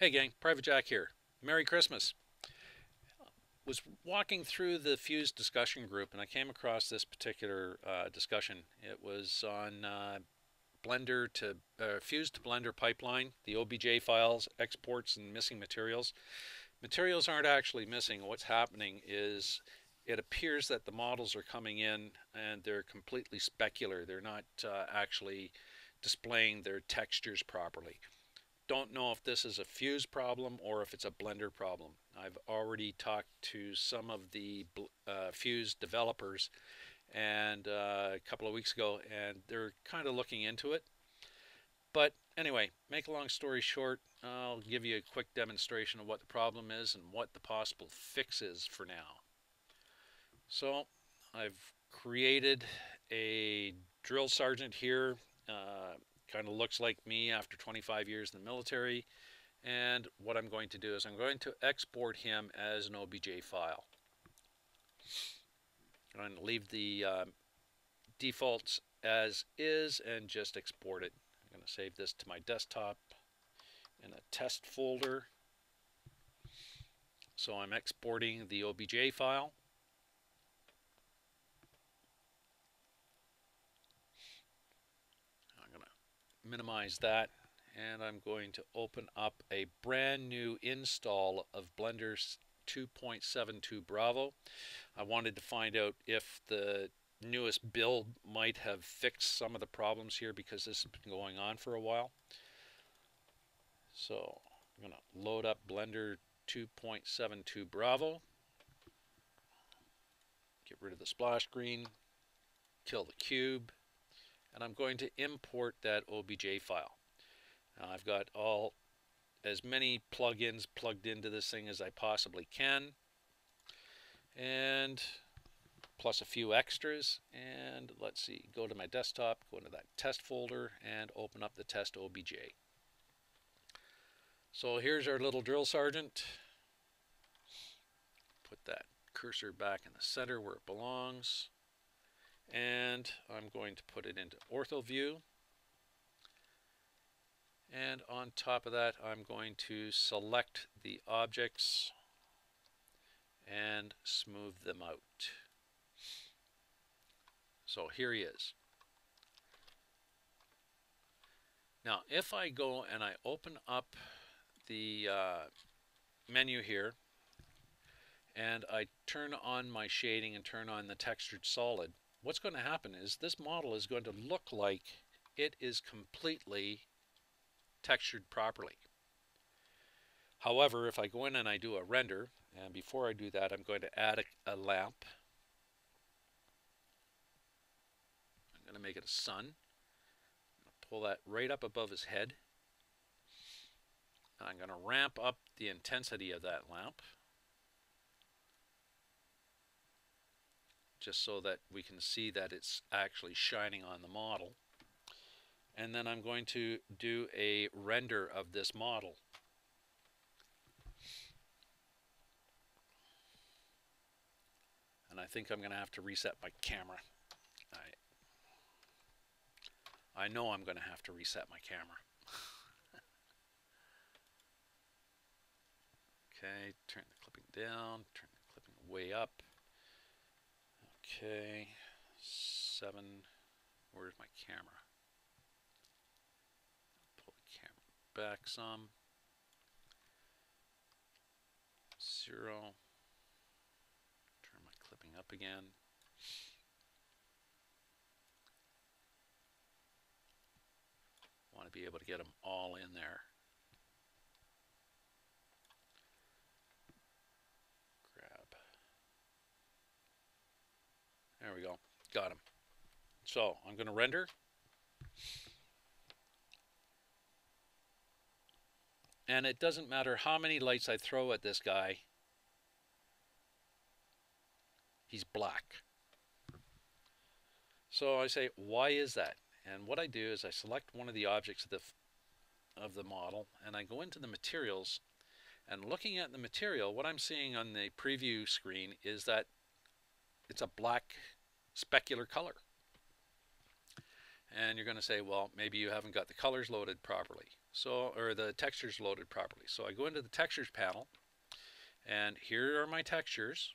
Hey gang, Private Jack here. Merry Christmas. Was walking through the Fuse discussion group and I came across this particular uh, discussion. It was on uh, Blender to uh, Fuse to Blender pipeline, the OBJ files, exports, and missing materials. Materials aren't actually missing. What's happening is it appears that the models are coming in and they're completely specular. They're not uh, actually displaying their textures properly. Don't know if this is a Fuse problem or if it's a Blender problem. I've already talked to some of the uh, Fuse developers and uh, a couple of weeks ago, and they're kind of looking into it. But anyway, make a long story short, I'll give you a quick demonstration of what the problem is and what the possible fix is for now. So I've created a drill sergeant here. Uh, kind of looks like me after 25 years in the military. And what I'm going to do is I'm going to export him as an OBJ file. I'm going to leave the uh, defaults as is and just export it. I'm going to save this to my desktop in a test folder. So I'm exporting the OBJ file. I'm going to minimize that and I'm going to open up a brand new install of Blender 2.72 Bravo. I wanted to find out if the newest build might have fixed some of the problems here because this has been going on for a while. So I'm going to load up Blender 2.72 Bravo. Get rid of the splash screen, kill the cube, and I'm going to import that OBJ file. Now I've got all as many plugins plugged into this thing as I possibly can and plus a few extras and let's see go to my desktop go into that test folder and open up the test obj so here's our little drill sergeant. Put that cursor back in the center where it belongs and I'm going to put it into ortho view and on top of that, I'm going to select the objects and smooth them out. So here he is. Now, if I go and I open up the uh, menu here and I turn on my shading and turn on the textured solid, what's going to happen is this model is going to look like it is completely textured properly. However, if I go in and I do a render, and before I do that, I'm going to add a, a lamp. I'm going to make it a sun. pull that right up above his head. I'm going to ramp up the intensity of that lamp. Just so that we can see that it's actually shining on the model and then I'm going to do a render of this model. And I think I'm going to have to reset my camera. I, I know I'm going to have to reset my camera. okay, turn the clipping down, turn the clipping way up. Okay, seven, where's my camera? Pull the camera back some. Zero. Turn my clipping up again. Want to be able to get them all in there. Grab. There we go. Got them. So I'm going to render. And it doesn't matter how many lights I throw at this guy, he's black. So I say, why is that? And what I do is I select one of the objects of the, of the model and I go into the materials and looking at the material, what I'm seeing on the preview screen is that it's a black specular color. And you're going to say, well, maybe you haven't got the colors loaded properly. So, or the textures loaded properly. So I go into the textures panel and here are my textures.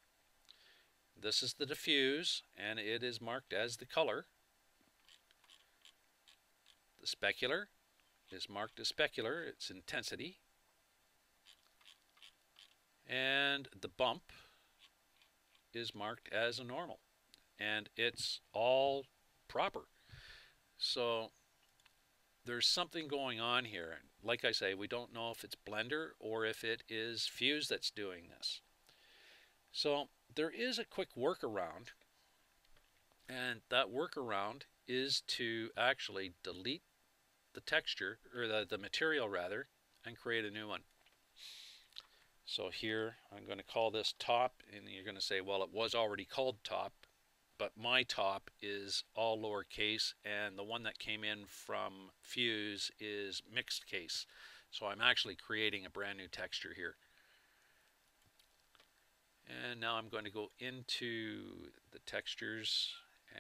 This is the diffuse and it is marked as the color. The specular is marked as specular, its intensity. And the bump is marked as a normal. And it's all proper. So there's something going on here. Like I say, we don't know if it's Blender or if it is Fuse that's doing this. So there is a quick workaround, and that workaround is to actually delete the texture, or the, the material rather, and create a new one. So here, I'm going to call this top, and you're going to say, well, it was already called top but my top is all lowercase and the one that came in from Fuse is mixed case. So I'm actually creating a brand new texture here. And now I'm going to go into the textures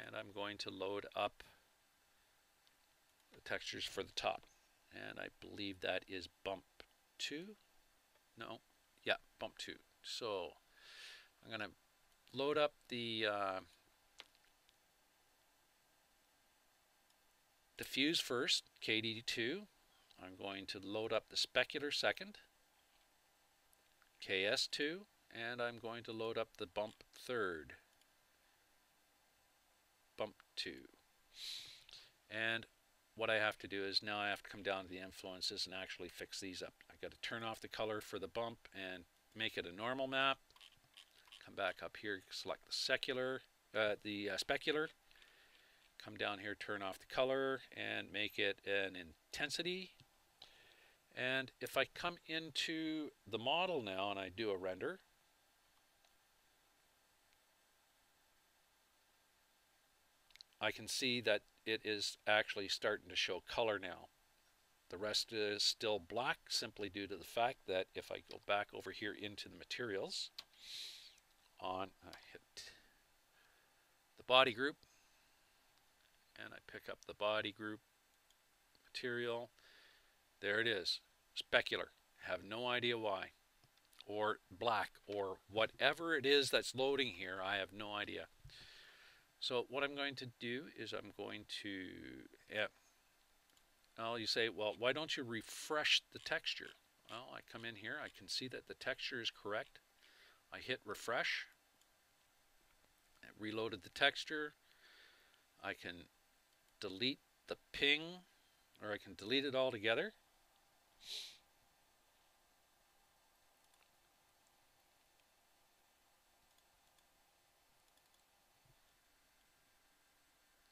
and I'm going to load up the textures for the top. And I believe that is bump 2. No, yeah, bump 2. So I'm going to load up the uh, diffuse first, KD2. I'm going to load up the specular second, KS2, and I'm going to load up the bump third, bump 2. And what I have to do is now I have to come down to the influences and actually fix these up. I've got to turn off the color for the bump and make it a normal map. Come back up here, select the secular, uh, the uh, specular, come down here, turn off the color and make it an intensity. And if I come into the model now and I do a render, I can see that it is actually starting to show color now. The rest is still black simply due to the fact that if I go back over here into the materials on, I hit the body group, and I pick up the body group material. There it is, specular. Have no idea why. Or black, or whatever it is that's loading here, I have no idea. So what I'm going to do is I'm going to, yeah, well, you say, well, why don't you refresh the texture? Well, I come in here, I can see that the texture is correct. I hit refresh, it reloaded the texture. I can delete the ping, or I can delete it all together.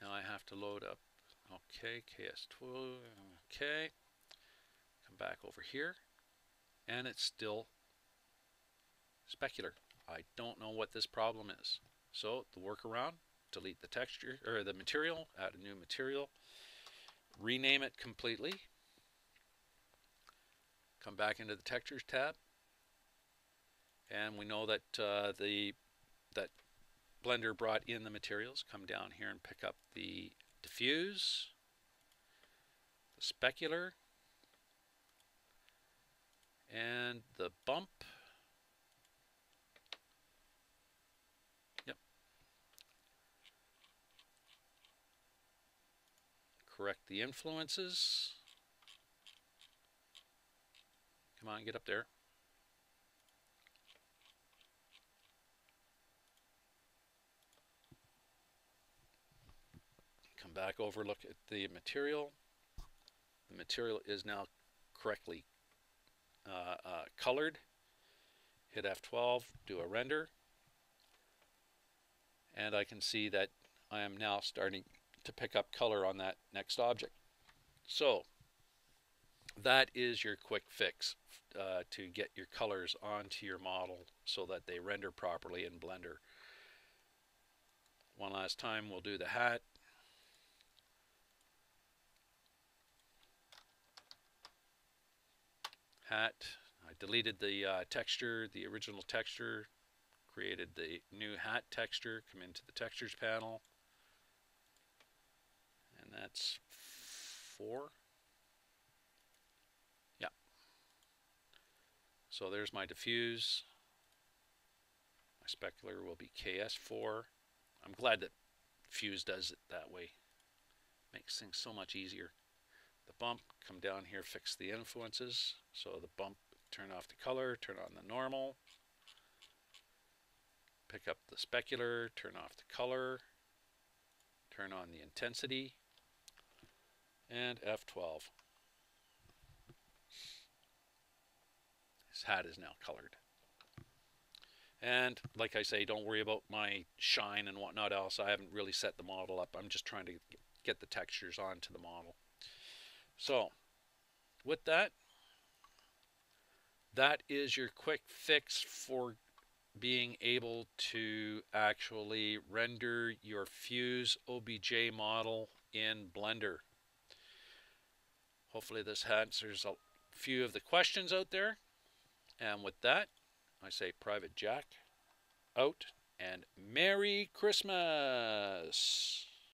Now I have to load up, okay, KS2, okay. Come back over here, and it's still specular. I don't know what this problem is. So the workaround, delete the texture or the material, add a new material, rename it completely, come back into the textures tab, and we know that uh, the that Blender brought in the materials. Come down here and pick up the diffuse, the specular, and the bump. Correct the influences. Come on, get up there. Come back over, look at the material. The material is now correctly uh, uh, colored. Hit F12, do a render. And I can see that I am now starting to pick up color on that next object. So that is your quick fix uh, to get your colors onto your model so that they render properly in Blender. One last time we'll do the hat. Hat. I deleted the uh, texture, the original texture, created the new hat texture, come into the textures panel that's four. Yeah. So there's my diffuse. My specular will be KS4. I'm glad that Fuse does it that way. Makes things so much easier. The bump, come down here, fix the influences. So the bump, turn off the color, turn on the normal. Pick up the specular, turn off the color, turn on the intensity, and F12. His hat is now colored. And like I say, don't worry about my shine and whatnot else. I haven't really set the model up. I'm just trying to get the textures onto the model. So with that, that is your quick fix for being able to actually render your Fuse OBJ model in Blender. Hopefully this answers a few of the questions out there. And with that, I say Private Jack out and Merry Christmas!